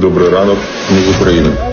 добрий ранок. Ми з України.